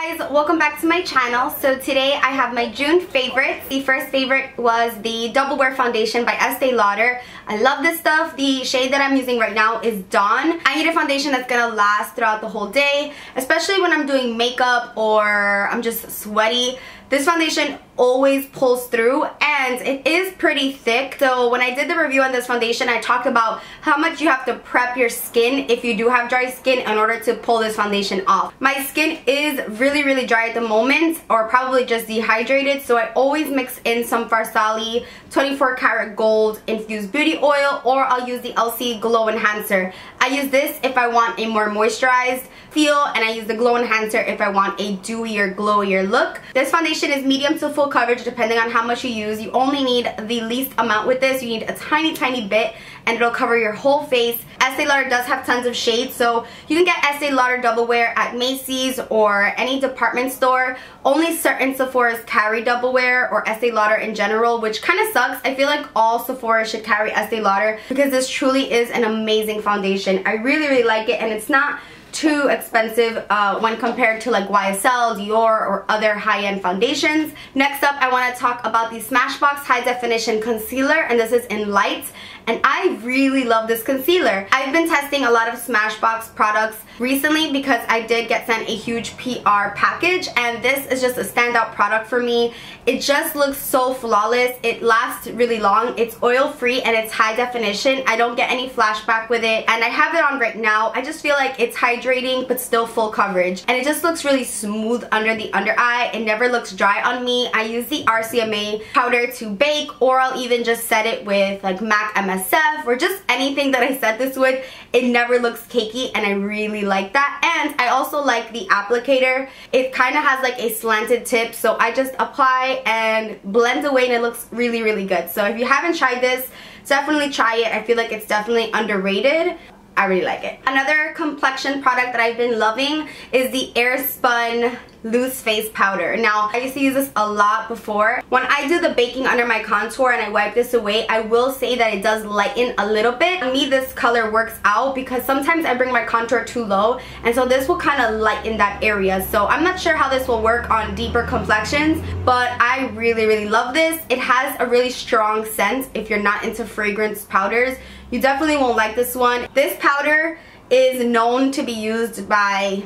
guys, welcome back to my channel. So today I have my June favorites. The first favorite was the Double Wear Foundation by Estee Lauder. I love this stuff. The shade that I'm using right now is Dawn. I need a foundation that's gonna last throughout the whole day, especially when I'm doing makeup or I'm just sweaty. This foundation always pulls through and it is pretty thick. So when I did the review on this foundation, I talked about how much you have to prep your skin if you do have dry skin in order to pull this foundation off. My skin is really, really dry at the moment or probably just dehydrated. So I always mix in some Farsali 24 karat gold infused beauty oil or I'll use the LC Glow Enhancer. I use this if I want a more moisturized feel and I use the Glow Enhancer if I want a dewier, glowier look. This foundation is medium to full coverage depending on how much you use. You only need the least amount with this. You need a tiny, tiny bit and it'll cover your whole face. Estee Lauder does have tons of shades, so you can get Estee Lauder Double Wear at Macy's or any department store. Only certain Sephora's carry Double Wear or Estee Lauder in general, which kind of sucks. I feel like all Sephora should carry Estee Lauder because this truly is an amazing foundation. I really, really like it and it's not too expensive uh, when compared to like YSL, Dior, or other high-end foundations. Next up, I want to talk about the Smashbox High Definition Concealer, and this is in light and I really love this concealer. I've been testing a lot of Smashbox products recently because I did get sent a huge PR package and this is just a standout product for me. It just looks so flawless. It lasts really long. It's oil free and it's high definition. I don't get any flashback with it and I have it on right now. I just feel like it's hydrating but still full coverage and it just looks really smooth under the under eye. It never looks dry on me. I use the RCMA powder to bake or I'll even just set it with like MAC MSF or just anything that I set this with, it never looks cakey and I really like that. And I also like the applicator. It kind of has like a slanted tip so I just apply and blend away and it looks really, really good. So if you haven't tried this, definitely try it. I feel like it's definitely underrated. I really like it. Another complexion product that I've been loving is the Airspun loose face powder. Now, I used to use this a lot before. When I do the baking under my contour and I wipe this away, I will say that it does lighten a little bit. For me, this color works out because sometimes I bring my contour too low, and so this will kind of lighten that area. So I'm not sure how this will work on deeper complexions, but I really, really love this. It has a really strong scent if you're not into fragrance powders. You definitely won't like this one. This powder is known to be used by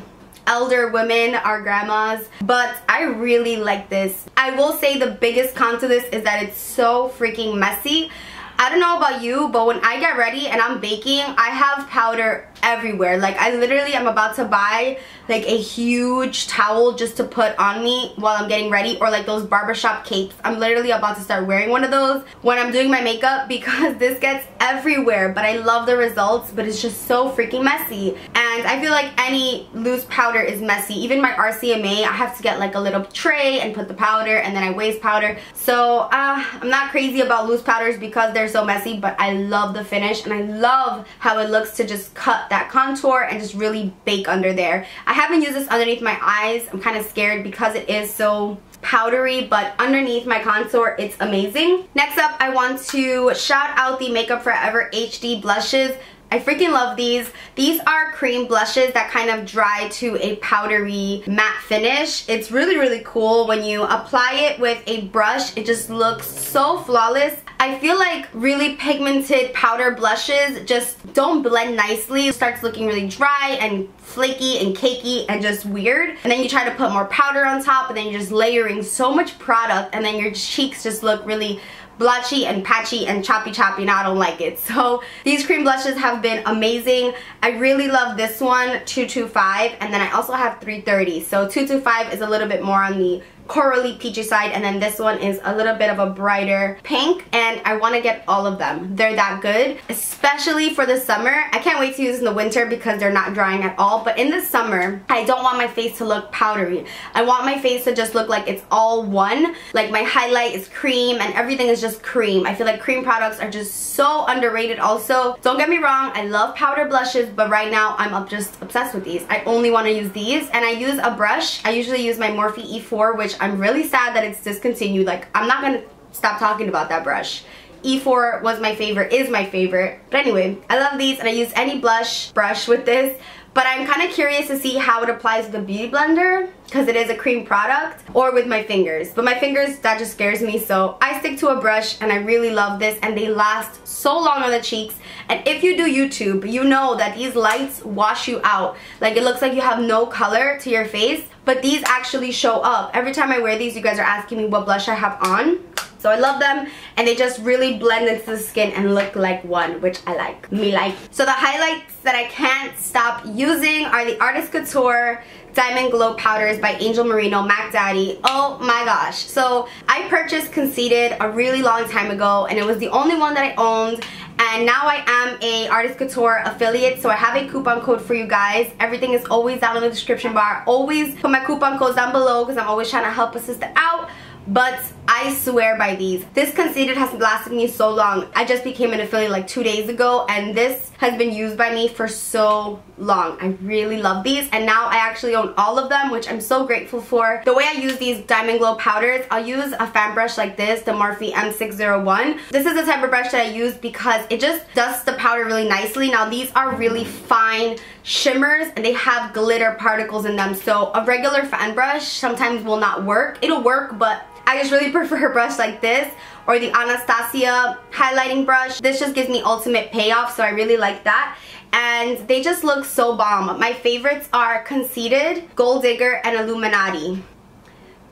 elder women, our grandmas, but I really like this. I will say the biggest con to this is that it's so freaking messy. I don't know about you, but when I get ready and I'm baking, I have powder everywhere. Like I literally am about to buy like a huge towel just to put on me while I'm getting ready or like those barbershop capes. I'm literally about to start wearing one of those when I'm doing my makeup because this gets everywhere but I love the results but it's just so freaking messy and I feel like any loose powder is messy. Even my RCMA I have to get like a little tray and put the powder and then I waste powder. So uh, I'm not crazy about loose powders because they're so messy but I love the finish and I love how it looks to just cut that contour and just really bake under there. I haven't used this underneath my eyes. I'm kind of scared because it is so powdery but underneath my contour it's amazing. Next up I want to shout out the Makeup Forever HD blushes. I freaking love these. These are cream blushes that kind of dry to a powdery matte finish. It's really, really cool. When you apply it with a brush, it just looks so flawless. I feel like really pigmented powder blushes just don't blend nicely. It starts looking really dry and flaky and cakey and just weird. And then you try to put more powder on top and then you're just layering so much product and then your cheeks just look really blotchy and patchy and choppy choppy and I don't like it. So these cream blushes have been amazing. I really love this one, 225, and then I also have 330. So 225 is a little bit more on the corally peachy side and then this one is a little bit of a brighter pink and I want to get all of them. They're that good, especially for the summer. I can't wait to use in the winter because they're not drying at all, but in the summer, I don't want my face to look powdery. I want my face to just look like it's all one. Like my highlight is cream and everything is just cream. I feel like cream products are just so underrated also. Don't get me wrong, I love powder blushes, but right now I'm just obsessed with these. I only want to use these and I use a brush. I usually use my Morphe E4, which I'm really sad that it's discontinued. Like, I'm not gonna stop talking about that brush. E4 was my favorite, is my favorite. But anyway, I love these and I use any blush brush with this. But I'm kind of curious to see how it applies with the Beauty Blender because it is a cream product or with my fingers. But my fingers, that just scares me. So I stick to a brush and I really love this and they last so long on the cheeks. And if you do YouTube, you know that these lights wash you out. Like it looks like you have no color to your face, but these actually show up. Every time I wear these, you guys are asking me what blush I have on. So I love them and they just really blend into the skin and look like one, which I like. Me like. So the highlights that I can't stop using are the Artist Couture Diamond Glow Powders by Angel Merino Mac Daddy. Oh my gosh. So I purchased Conceited a really long time ago and it was the only one that I owned and now I am a Artist Couture affiliate so I have a coupon code for you guys. Everything is always down in the description bar. Always put my coupon codes down below because I'm always trying to help a sister out but I swear by these. This concealer has lasted me so long. I just became an affiliate like two days ago and this has been used by me for so long. I really love these and now I actually own all of them which I'm so grateful for. The way I use these Diamond Glow powders, I'll use a fan brush like this, the Morphe M601. This is the type of brush that I use because it just dusts the powder really nicely. Now these are really fine shimmers and they have glitter particles in them so a regular fan brush sometimes will not work. It'll work but I just really prefer a brush like this or the Anastasia highlighting brush. This just gives me ultimate payoff, so I really like that. And they just look so bomb. My favorites are Conceited, Gold Digger, and Illuminati.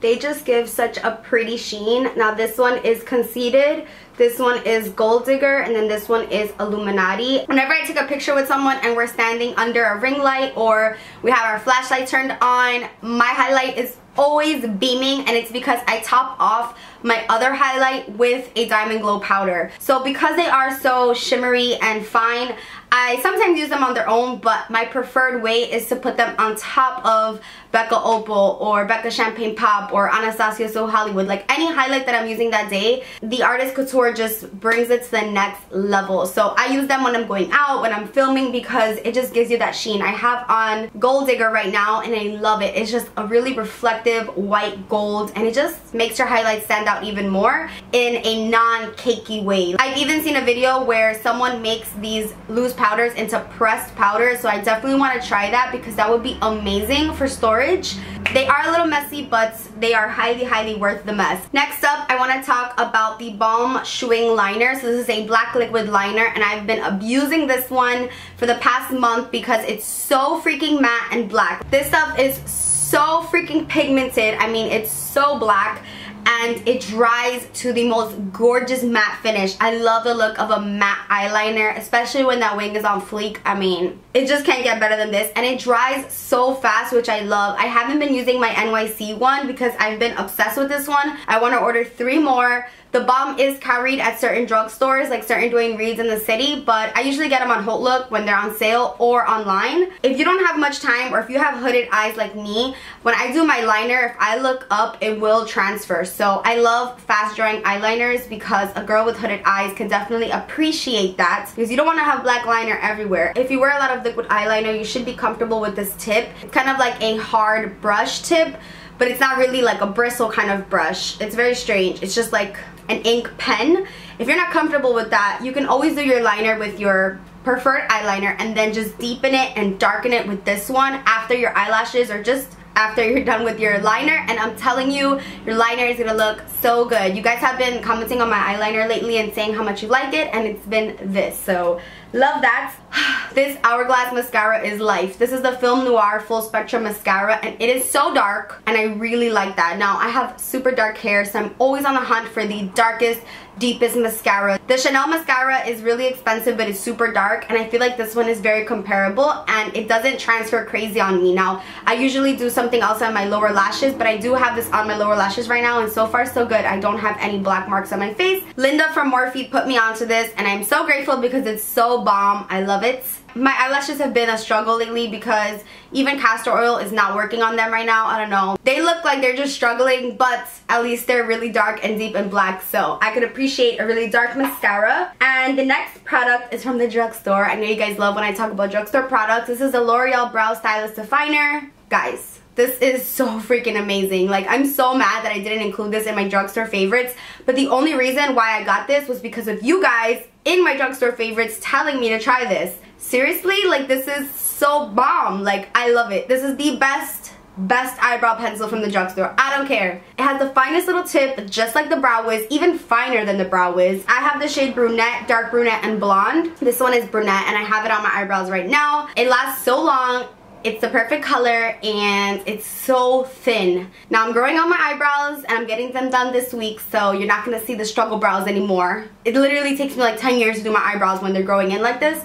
They just give such a pretty sheen. Now this one is Conceited, this one is Gold Digger, and then this one is Illuminati. Whenever I take a picture with someone and we're standing under a ring light or we have our flashlight turned on, my highlight is always beaming and it's because I top off my other highlight with a Diamond Glow powder. So because they are so shimmery and fine, I sometimes use them on their own, but my preferred way is to put them on top of Becca Opal or Becca Champagne Pop or Anastasia So Hollywood. Like any highlight that I'm using that day, the Artist Couture just brings it to the next level. So I use them when I'm going out, when I'm filming because it just gives you that sheen. I have on Gold Digger right now and I love it. It's just a really reflective white gold and it just makes your highlights stand out even more in a non-cakey way. I've even seen a video where someone makes these loose powders into pressed powders. so I definitely want to try that because that would be amazing for storage. They are a little messy but they are highly highly worth the mess. Next up I want to talk about the Balm Schwing Liner. So this is a black liquid liner and I've been abusing this one for the past month because it's so freaking matte and black. This stuff is so freaking pigmented. I mean it's so black and it dries to the most gorgeous matte finish. I love the look of a matte eyeliner, especially when that wing is on fleek. I mean, it just can't get better than this. And it dries so fast, which I love. I haven't been using my NYC one because I've been obsessed with this one. I want to order three more. The balm is carried at certain drugstores, like certain Duane Reades in the city, but I usually get them on HauteLook when they're on sale or online. If you don't have much time or if you have hooded eyes like me, when I do my liner, if I look up, it will transfer. So I love fast drying eyeliners because a girl with hooded eyes can definitely appreciate that because you don't want to have black liner everywhere. If you wear a lot of liquid eyeliner, you should be comfortable with this tip. It's kind of like a hard brush tip, but it's not really like a bristle kind of brush. It's very strange. It's just like an ink pen. If you're not comfortable with that, you can always do your liner with your preferred eyeliner and then just deepen it and darken it with this one after your eyelashes or just after you're done with your liner and I'm telling you your liner is gonna look so good you guys have been commenting on my eyeliner lately and saying how much you like it and it's been this so love that this hourglass mascara is life this is the film noir full spectrum mascara and it is so dark and I really like that now I have super dark hair so I'm always on the hunt for the darkest deepest mascara. The Chanel mascara is really expensive but it's super dark and I feel like this one is very comparable and it doesn't transfer crazy on me. Now, I usually do something else on my lower lashes but I do have this on my lower lashes right now and so far so good. I don't have any black marks on my face. Linda from Morphe put me onto this and I'm so grateful because it's so bomb. I love it my eyelashes have been a struggle lately because even castor oil is not working on them right now. I don't know. They look like they're just struggling, but at least they're really dark and deep and black. So I could appreciate a really dark mascara. And the next product is from the drugstore. I know you guys love when I talk about drugstore products. This is the L'Oreal Brow Stylist Definer. Guys, This is so freaking amazing. Like, I'm so mad that I didn't include this in my drugstore favorites. But the only reason why I got this was because of you guys in my drugstore favorites telling me to try this. Seriously, like, this is so bomb. Like, I love it. This is the best best eyebrow pencil from the drugstore. I don't care. It has the finest little tip, just like the Brow Wiz, even finer than the Brow Wiz. I have the shade brunette, dark brunette, and blonde. This one is brunette, and I have it on my eyebrows right now. It lasts so long. It's the perfect color and it's so thin. Now I'm growing on my eyebrows and I'm getting them done this week so you're not going to see the struggle brows anymore. It literally takes me like 10 years to do my eyebrows when they're growing in like this.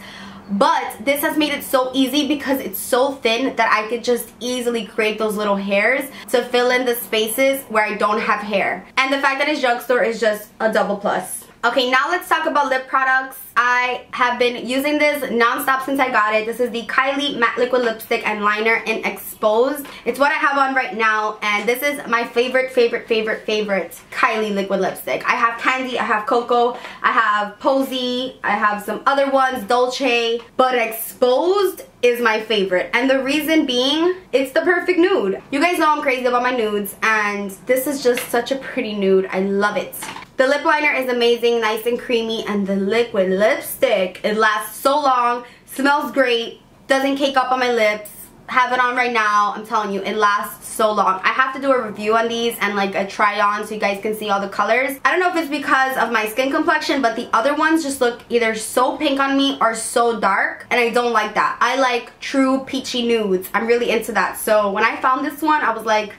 But this has made it so easy because it's so thin that I could just easily create those little hairs to fill in the spaces where I don't have hair. And the fact that it's drugstore is just a double plus. Okay, now let's talk about lip products. I have been using this non-stop since I got it. This is the Kylie Matte Liquid Lipstick and Liner in Exposed. It's what I have on right now, and this is my favorite, favorite, favorite, favorite Kylie liquid lipstick. I have Candy, I have Cocoa, I have Posy, I have some other ones, Dolce, but Exposed is my favorite. And the reason being, it's the perfect nude. You guys know I'm crazy about my nudes, and this is just such a pretty nude. I love it. The lip liner is amazing, nice and creamy, and the liquid lipstick, it lasts so long, smells great, doesn't cake up on my lips, have it on right now. I'm telling you, it lasts so long. I have to do a review on these and like a try on so you guys can see all the colors. I don't know if it's because of my skin complexion, but the other ones just look either so pink on me or so dark, and I don't like that. I like true peachy nudes. I'm really into that. So when I found this one, I was like,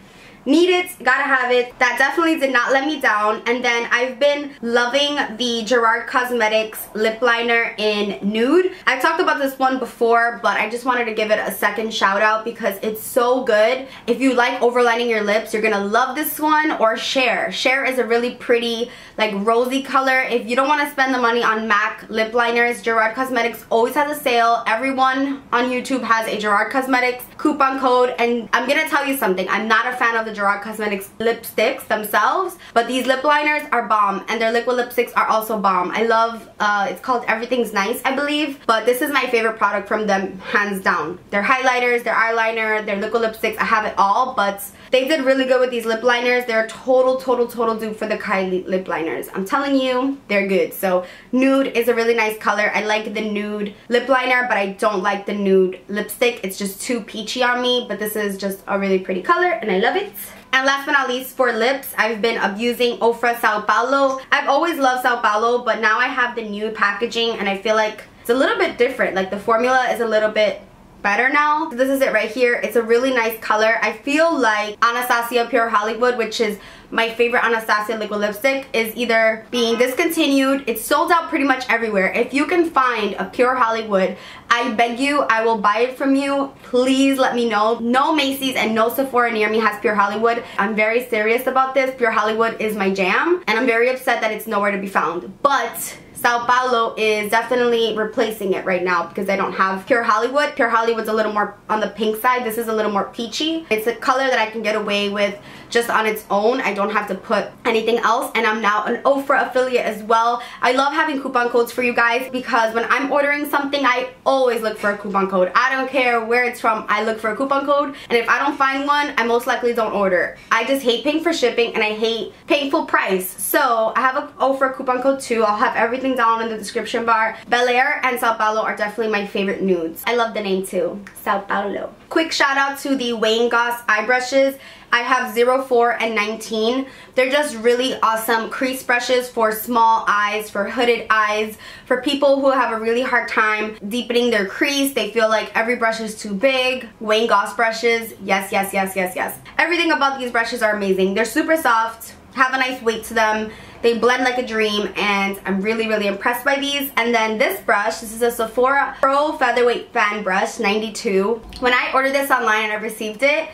Need it, gotta have it. That definitely did not let me down. And then I've been loving the Gerard Cosmetics lip liner in Nude. I've talked about this one before, but I just wanted to give it a second shout out because it's so good. If you like overlining your lips, you're gonna love this one or Share. Share is a really pretty, like rosy color. If you don't wanna spend the money on MAC lip liners, Gerard Cosmetics always has a sale. Everyone on YouTube has a Gerard Cosmetics coupon code and I'm gonna tell you something. I'm not a fan of the Gerard Cosmetics lipsticks themselves, but these lip liners are bomb and their liquid lipsticks are also bomb. I love, uh, it's called Everything's Nice, I believe, but this is my favorite product from them, hands down. Their highlighters, their eyeliner, their liquid lipsticks, I have it all, but they did really good with these lip liners. They're a total, total, total dupe for the Kylie lip liners. I'm telling you, they're good. So nude is a really nice color. I like the nude lip liner, but I don't like the nude lipstick. It's just too peachy on me, but this is just a really pretty color and I love it. And last but not least, for lips, I've been abusing Ofra Sao Paulo. I've always loved Sao Paulo, but now I have the new packaging and I feel like it's a little bit different. Like the formula is a little bit better now. So this is it right here. It's a really nice color. I feel like Anastasia Pure Hollywood, which is my favorite Anastasia liquid lipstick, is either being discontinued. It's sold out pretty much everywhere. If you can find a Pure Hollywood, I beg you, I will buy it from you. Please let me know. No Macy's and no Sephora near me has Pure Hollywood. I'm very serious about this. Pure Hollywood is my jam, and I'm very upset that it's nowhere to be found. But Sao Paulo is definitely replacing it right now because I don't have Pure Hollywood. Pure Hollywood's a little more on the pink side. This is a little more peachy. It's a color that I can get away with just on its own. I don't have to put anything else and I'm now an Ofra affiliate as well. I love having coupon codes for you guys because when I'm ordering something, I always look for a coupon code. I don't care where it's from, I look for a coupon code and if I don't find one, I most likely don't order. I just hate paying for shipping and I hate paying full price. So I have an Ofra coupon code too. I'll have everything down in the description bar. Bel Air and Sao Paulo are definitely my favorite nudes. I love the name too, Sao Paulo. Quick shout out to the Wayne Goss eye brushes. I have 04 and 19. They're just really awesome crease brushes for small eyes, for hooded eyes, for people who have a really hard time deepening their crease. They feel like every brush is too big. Wayne Goss brushes, yes, yes, yes, yes, yes. Everything about these brushes are amazing. They're super soft, have a nice weight to them. They blend like a dream and I'm really, really impressed by these. And then this brush, this is a Sephora Pro Featherweight Fan Brush 92. When I ordered this online and I received it,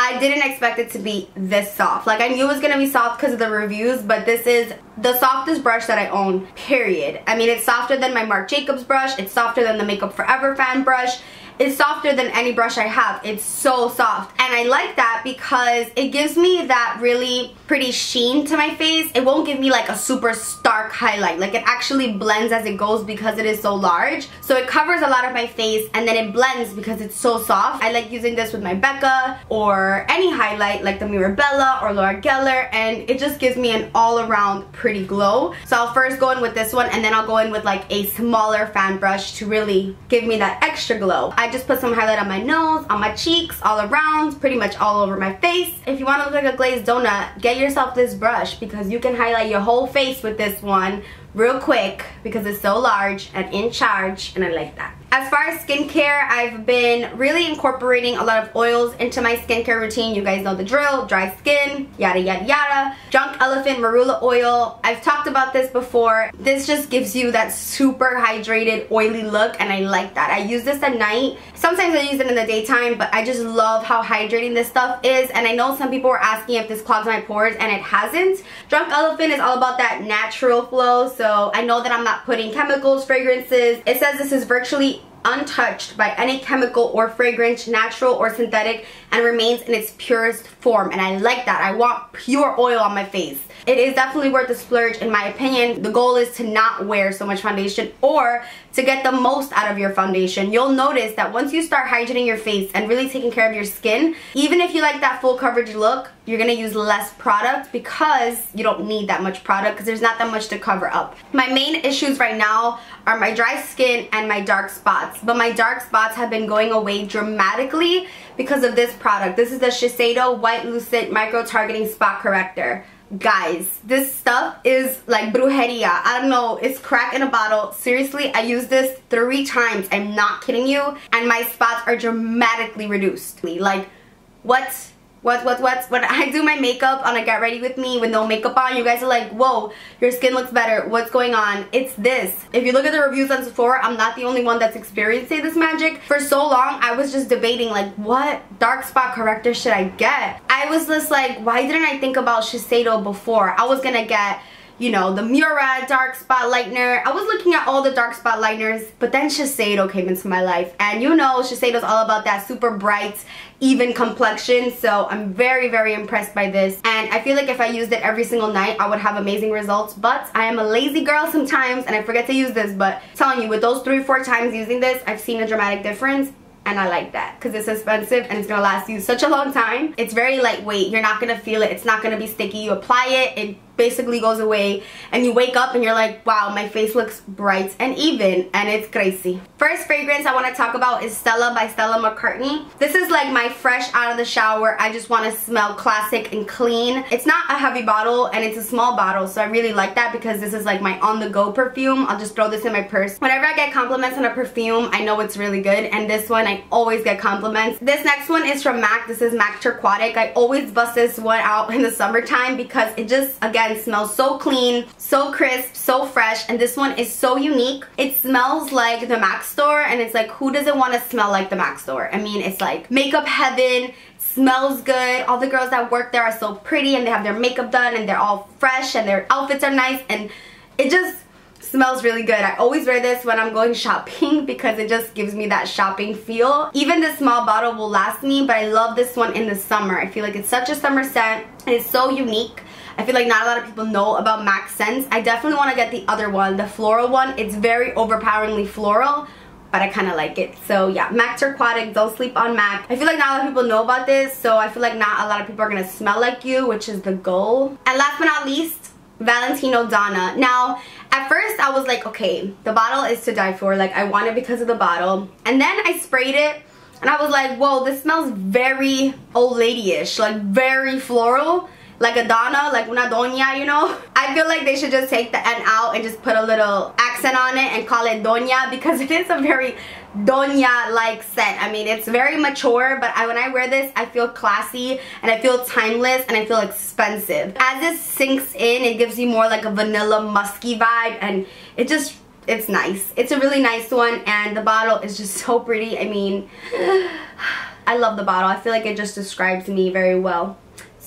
I didn't expect it to be this soft. Like I knew it was to be soft because of the reviews, but this is the softest brush that I own, period. I mean, it's softer than my Marc Jacobs brush. It's softer than the Makeup Forever fan brush. Is softer than any brush I have. It's so soft. And I like that because it gives me that really pretty sheen to my face. It won't give me like a super stark highlight. Like it actually blends as it goes because it is so large. So it covers a lot of my face and then it blends because it's so soft. I like using this with my Becca or any highlight like the Mirabella or Laura Geller and it just gives me an all around pretty glow. So I'll first go in with this one and then I'll go in with like a smaller fan brush to really give me that extra glow. I just put some highlight on my nose, on my cheeks, all around, pretty much all over my face. If you want to look like a glazed donut, get yourself this brush because you can highlight your whole face with this one real quick because it's so large and in charge and I like that. As far as skincare, I've been really incorporating a lot of oils into my skincare routine. You guys know the drill, dry skin, yada yada yada. Drunk Elephant Marula Oil. I've talked about this before. This just gives you that super hydrated, oily look and I like that. I use this at night. Sometimes I use it in the daytime, but I just love how hydrating this stuff is. And I know some people were asking if this clogs my pores and it hasn't. Drunk Elephant is all about that natural flow. So I know that I'm not putting chemicals, fragrances. It says this is virtually untouched by any chemical or fragrance, natural or synthetic, and remains in its purest form. And I like that. I want pure oil on my face. It is definitely worth the splurge in my opinion. The goal is to not wear so much foundation or to get the most out of your foundation. You'll notice that once you start hydrating your face and really taking care of your skin, even if you like that full coverage look, you're gonna use less product because you don't need that much product because there's not that much to cover up. My main issues right now are my dry skin and my dark spots. But my dark spots have been going away dramatically because of this product. This is the Shiseido White Lucent Micro Targeting Spot Corrector. Guys this stuff is like brujeria. I don't know. It's crack in a bottle. Seriously i used this three times. I'm not kidding you. And my spots are dramatically reduced. Like what what, what, what? When I do my makeup on a get ready with me with no makeup on, you guys are like, whoa, your skin looks better. What's going on? It's this. If you look at the reviews on Sephora, I'm not the only one that's experiencing this magic. For so long, I was just debating like, what dark spot corrector should I get? I was just like, why didn't I think about Shiseido before? I was gonna get you know, the Murad dark spot lightener. I was looking at all the dark spot lighteners, but then Shiseido came into my life. And you know, Shiseido's all about that super bright, even complexion. So I'm very, very impressed by this. And I feel like if I used it every single night, I would have amazing results. But I am a lazy girl sometimes and I forget to use this. But I'm telling you, with those three, four times using this, I've seen a dramatic difference and I like that because it's expensive and it's gonna last you such a long time. It's very lightweight. You're not gonna feel it. It's not gonna be sticky. You apply it, it basically goes away and you wake up and you're like wow my face looks bright and even and it's crazy. First fragrance i want to talk about is stella by stella mccartney. This is like my fresh out of the shower. I just want to smell classic and clean. It's not a heavy bottle and it's a small bottle so i really like that because this is like my on the go perfume. I'll just throw this in my purse. Whenever i get compliments on a perfume i know it's really good and this one i always get compliments. This next one is from mac. This is mac turquatic i always bust this one out in the summertime because it just again again smells so clean, so crisp, so fresh, and this one is so unique. It smells like the MAC store, and it's like, who doesn't want to smell like the MAC store? I mean, it's like makeup heaven, smells good. All the girls that work there are so pretty, and they have their makeup done, and they're all fresh, and their outfits are nice, and it just smells really good. I always wear this when I'm going shopping because it just gives me that shopping feel. Even the small bottle will last me, but I love this one in the summer. I feel like it's such a summer scent and it's so unique. I feel like not a lot of people know about MAC scents. I definitely want to get the other one, the floral one. It's very overpoweringly floral, but I kind of like it. So yeah, MAC Turquatic, don't sleep on MAC. I feel like not a lot of people know about this, so I feel like not a lot of people are going to smell like you, which is the goal. And last but not least, Valentino Donna. Now, at first I was like, okay, the bottle is to die for. Like, I want it because of the bottle. And then I sprayed it, and I was like, whoa, this smells very old lady-ish, like very floral like a donna, like una doña, you know? I feel like they should just take the N out and just put a little accent on it and call it doña because it is a very doña-like scent. I mean, it's very mature, but I, when I wear this, I feel classy and I feel timeless and I feel expensive. As this sinks in, it gives you more like a vanilla musky vibe and it just it's nice. It's a really nice one and the bottle is just so pretty. I mean, I love the bottle. I feel like it just describes me very well.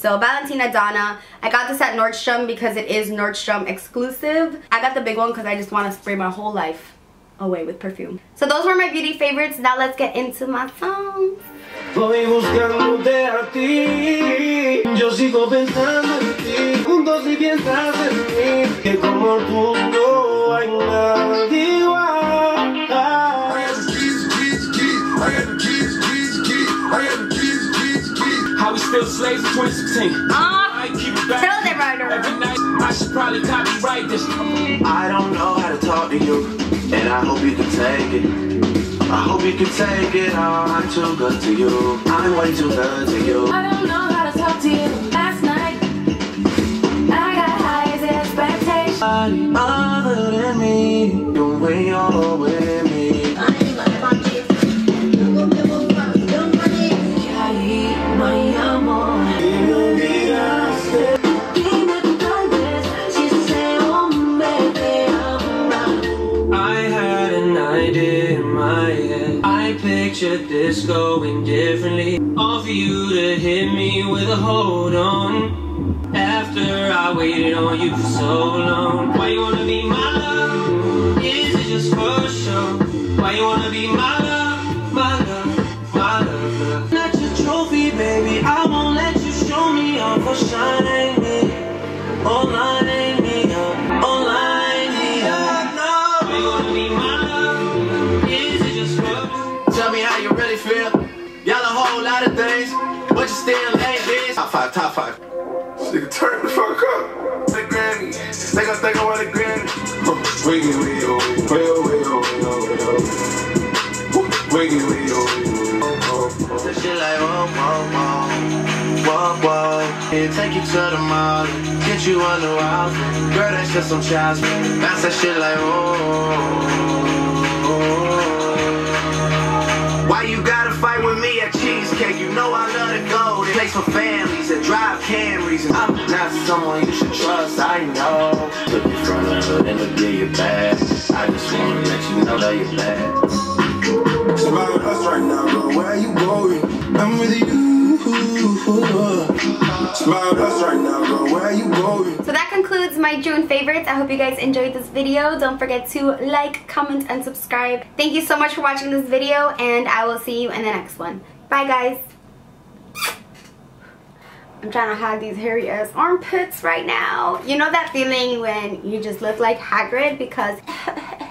So Valentina Donna. I got this at Nordstrom because it is Nordstrom exclusive. I got the big one because I just want to spray my whole life away with perfume. So those were my beauty favorites. Now let's get into my songs. Voy. Still slaves in 2016. Ah, I keep it kill back. the murderer. Every night, I should probably copyright this. I don't know how to talk to you, and I hope you can take it. I hope you can take it all. I'm too good to you. I'm way too good to you. I don't know how to talk to you last night. I got highest expectations. Nobody other than me, you way all this going differently. All for you to hit me with a hold on. After I waited on you for so long. Why you wanna be my love? Is it just for show? Why you wanna be my love? My love, my love, love. Not your trophy, baby. I won't let you show me off or shine me. Oh, line turn the fuck up. The Grammy. They gon' think I want a Grammy. Wiggy, wiggy, oh, wiggy, oh, wiggy, oh, wiggy, oh, wiggy, wiggy, wiggy, oh, oh, That shit like whoa, whoa, whoa, whoa, whoa. Yeah, take you to the mall, get you on the wild. Girl, that's just some child's play. Bounce that shit like whoa. At Cheesecake? You know I love to go. This place for families that drive Camrys. And I'm not someone you should trust, I know. Took you from the hood and look, yeah, you're bad. I just wanna let you know that you're bad. Smile at us right now, girl. Where you going? I'm with you. Smile at us right now, girl. Where you going? So that concludes my June favorites. I hope you guys enjoyed this video. Don't forget to like, comment, and subscribe. Thank you so much for watching this video, and I will see you in the next one. Bye, guys. I'm trying to hide these hairy ass armpits right now. You know that feeling when you just look like Hagrid because...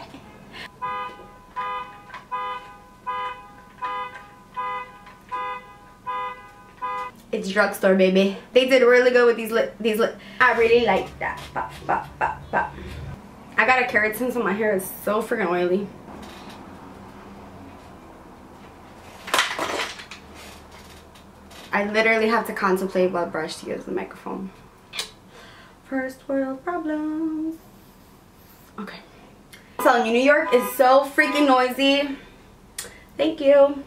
It's drugstore, baby. They did really good with these lip. These lip. I really like that. Bop, bop, bop, bop. I got a keratin, so my hair is so freaking oily. I literally have to contemplate what brush to use the microphone. First world problems. Okay. I'm telling you, New York is so freaking noisy. Thank you.